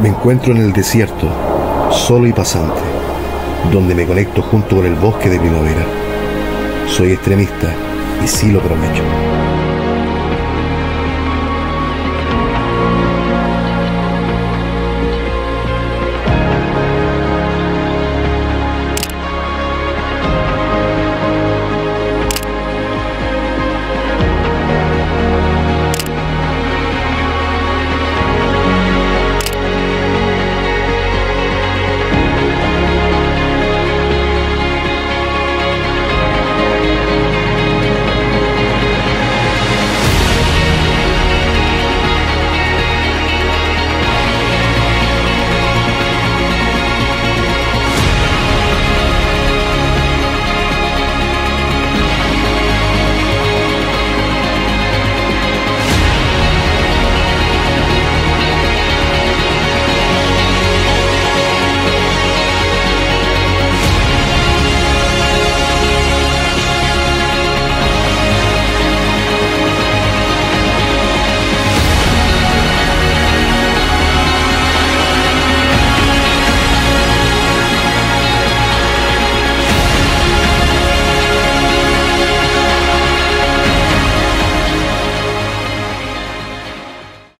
Me encuentro en el desierto, solo y pasante, donde me conecto junto con el bosque de primavera. Soy extremista y sí lo prometo.